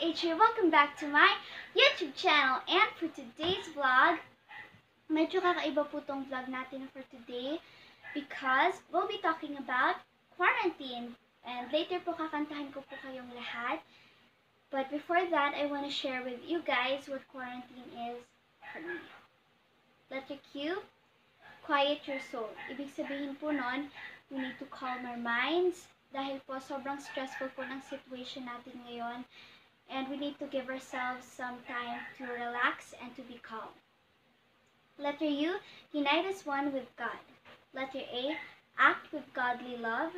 it's AJ. Welcome back to my YouTube channel. And for today's vlog, medyo kakaiba po tong vlog natin for today because we'll be talking about quarantine. And later po kakantahan ko po kayong lahat. But before that, I want to share with you guys what quarantine is for me. Letter Q, quiet your soul. Ibig sabihin po nun, we need to calm our minds dahil po sobrang stressful po ng situation natin ngayon and we need to give ourselves some time to relax and to be calm. Letter U, unite as one with God. Letter A, act with godly love.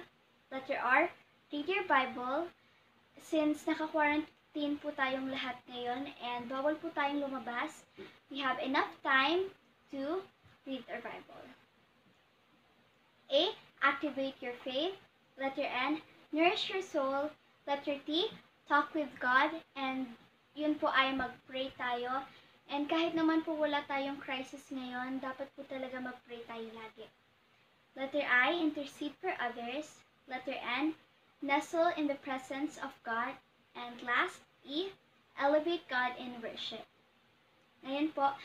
Letter R, read your Bible. Since naka-quarantine po tayong lahat ngayon and bawal po tayong lumabas, we have enough time to read our Bible. A, activate your faith. Letter N, nourish your soul. Letter T, talk with God. And yun po ay mag-pray tayo. And kahit naman po wala tayong crisis ngayon, dapat po talaga mag-pray tayo lagi. Letter I, intercede for others. Letter N, nestle in the presence of God. And last, E, elevate God in worship. Ngayon po,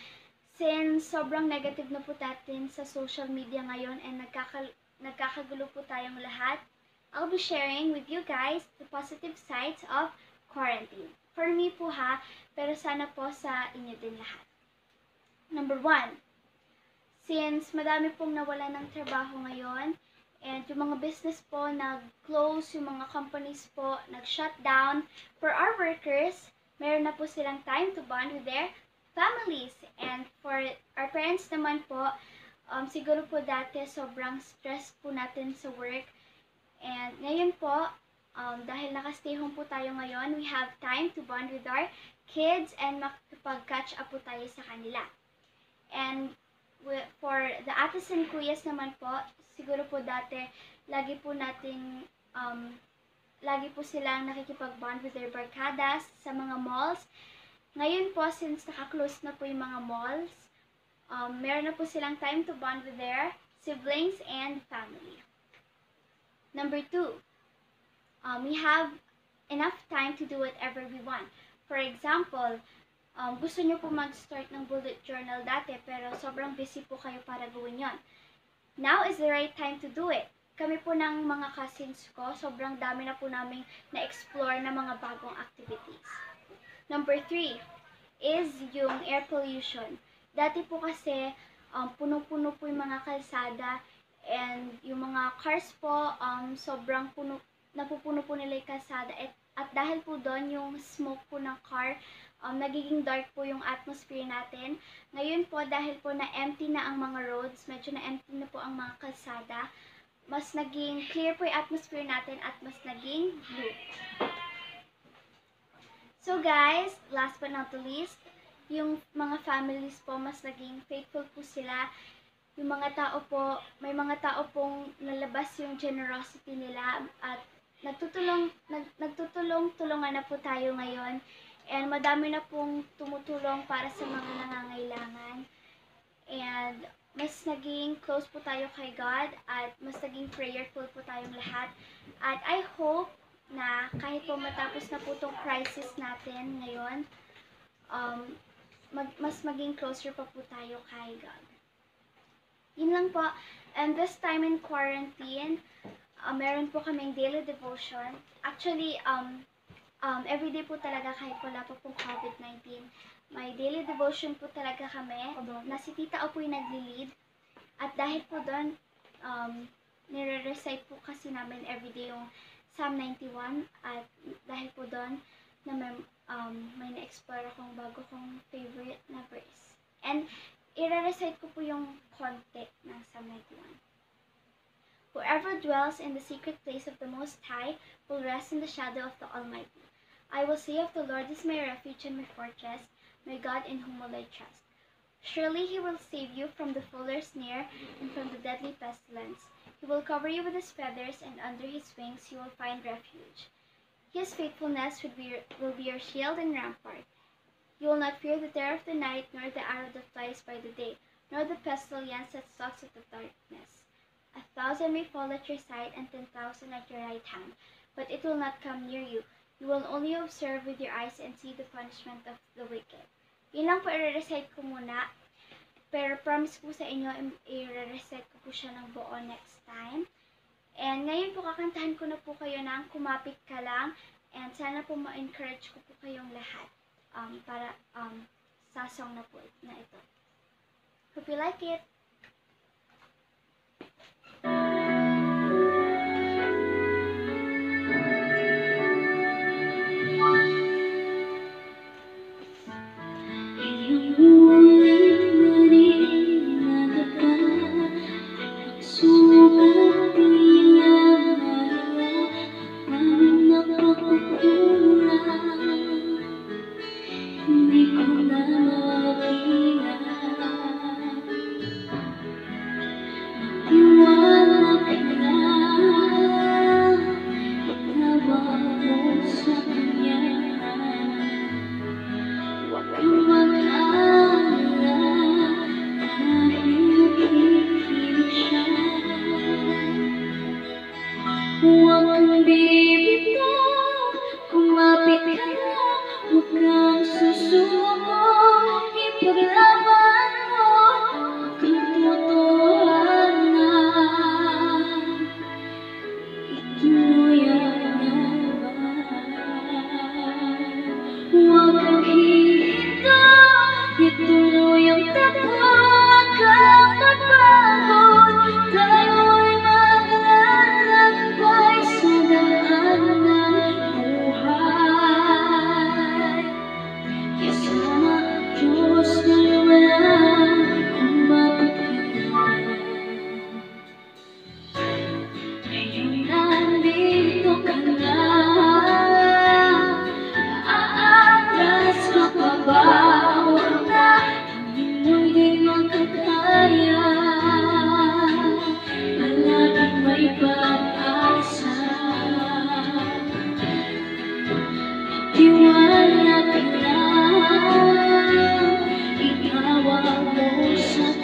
since sobrang negative na po natin sa social media ngayon and nagkakal nagkakagulo po tayong lahat, I'll be sharing with you guys the positive sides of quarantine. For me po ha, pero sana po sa inyo din lahat. Number one, since madami pong nawala ng trabaho ngayon, and yung mga business po nag-close, yung mga companies po nag-shut down, for our workers, meron na po silang time to bond with their families. And for our parents naman po, um, siguro po dati sobrang stress po natin sa work. And ngayon po, um, dahil nakastay home po tayo ngayon, we have time to bond with our kids and makipag-catch up po tayo sa kanila. And for the ates and kuyas naman po, siguro po dati, lagi po nating, um, lagi po silang nakikipag-bond with their barkadas sa mga malls. Ngayon po, since naka-close na po yung mga malls, um, meron na po silang time to bond with their siblings and family. Number two, um, we have enough time to do whatever we want. For example, um, gusto nyo po mag-start ng bullet journal dati pero sobrang busy po kayo para gawin yon. Now is the right time to do it. Kami po ng mga cousins ko, sobrang dami na po namin na-explore na mga bagong activities. Number three is yung air pollution. Dati po kasi um, puno-puno po yung mga kalsada and yung mga cars po um, sobrang puno, napupuno po nila yung kalsada at, at dahil po doon yung smoke po ng car um, nagiging dark po yung atmosphere natin. Ngayon po dahil po na empty na ang mga roads, medyo na empty na po ang mga kalsada, mas naging clear po yung atmosphere natin at mas naging blue. So guys, last but not the least, yung mga families po mas naging faithful po sila. Yung mga tao po, may mga tao pong nalabas yung generosity nila at nagtutulong nag, nagtutulong-tulungan na po tayo ngayon and madami na pong tumutulong para sa mga nangangailangan. And mas naging close po tayo kay God at mas naging prayerful po tayong lahat. At I hope na kahit po matapos na po itong crisis natin ngayon, um, mag, mas maging closer pa po tayo kay God. Yun lang po. And this time in quarantine, uh, meron po kaming daily devotion. Actually, um, um, everyday po talaga kahit wala pa pong COVID-19. May daily devotion po talaga kami na si Tita O po yung nagli-lead. At dahil po doon, um, nire-recite po kasi namin everyday yung Psalm 91 at dahil po doon na may, um, may na-explore akong bago kong favorite na verse. And i-recite ko po yung konti ng Psalm 91. Whoever dwells in the secret place of the Most High will rest in the shadow of the Almighty. I will say of the Lord is my refuge and my fortress, my God in whom will I trust. Surely he will save you from the fuller's snare and from the deadly pestilence. He will cover you with his feathers, and under his wings you will find refuge. His faithfulness will be, will be your shield and rampart. You will not fear the terror of the night, nor the arrow that flies by the day, nor the pestilence that stalks at the darkness. A thousand may fall at your side, and ten thousand at your right hand, but it will not come near you. You will only observe with your eyes and see the punishment of the wicked. Yun lang po i-recite ko muna. Pero promise ko sa inyo, i-recite ko po siya ng buo next time. And ngayon po kakantahan ko na po kayo ng kumapit ka lang. And sana po ma-encourage ko po kayong lahat um, para um, sa song na po na ito. Hope you like it. Huwag kang bibitaw, kumapit ka huwag kang susuko, ipaglaban Tiwala lang Ikaw mo sa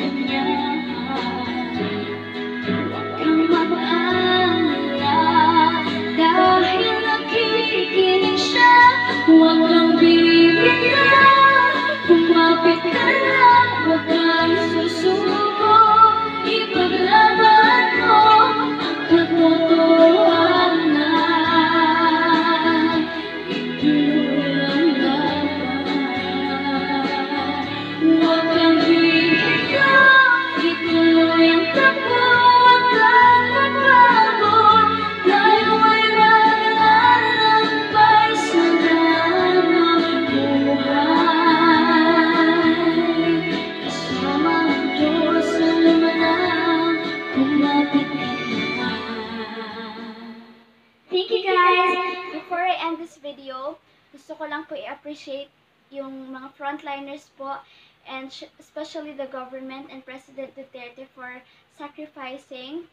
ko i-appreciate yung mga frontliners po and especially the government and President Duterte for sacrificing.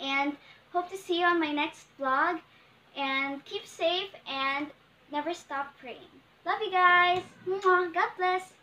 And hope to see you on my next vlog. And keep safe and never stop praying. Love you guys! God bless!